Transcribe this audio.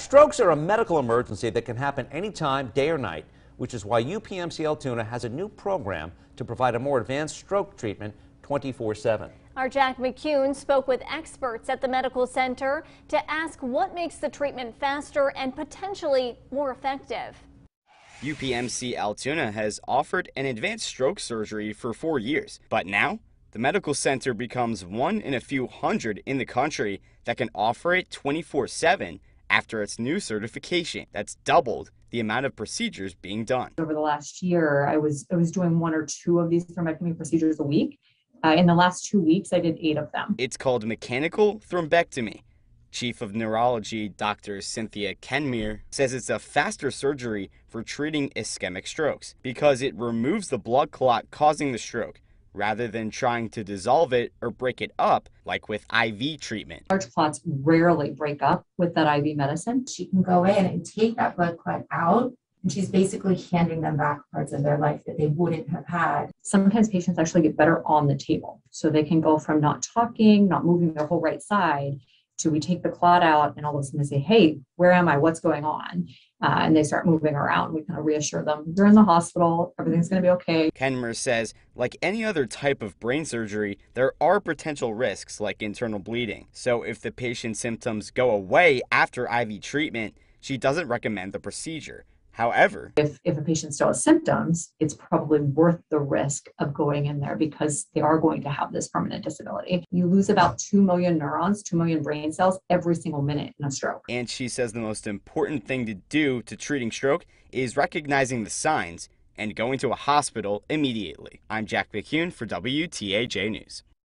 Strokes are a medical emergency that can happen anytime, day or night, which is why UPMC Altoona has a new program to provide a more advanced stroke treatment 24 7. Our Jack McCune spoke with experts at the medical center to ask what makes the treatment faster and potentially more effective. UPMC Altoona has offered an advanced stroke surgery for four years, but now the medical center becomes one in a few hundred in the country that can offer it 24 7 after its new certification. That's doubled the amount of procedures being done. Over the last year, I was I was doing one or two of these thrombectomy procedures a week. Uh, in the last two weeks, I did eight of them. It's called mechanical thrombectomy. Chief of Neurology Dr. Cynthia Kenmuir says it's a faster surgery for treating ischemic strokes because it removes the blood clot causing the stroke rather than trying to dissolve it or break it up like with IV treatment. Large clots rarely break up with that IV medicine. She can go in and take that blood clot out and she's basically handing them back parts of their life that they wouldn't have had. Sometimes patients actually get better on the table. So they can go from not talking, not moving their whole right side so we take the clot out and all of a sudden they say, hey, where am I? What's going on? Uh, and they start moving around. We kind of reassure them they're in the hospital, everything's going to be okay. Kenmuir says, like any other type of brain surgery, there are potential risks like internal bleeding. So if the patient's symptoms go away after IV treatment, she doesn't recommend the procedure. However, if, if a patient still has symptoms, it's probably worth the risk of going in there because they are going to have this permanent disability. You lose about 2 million neurons, 2 million brain cells every single minute in a stroke. And she says the most important thing to do to treating stroke is recognizing the signs and going to a hospital immediately. I'm Jack McCune for WTAJ News.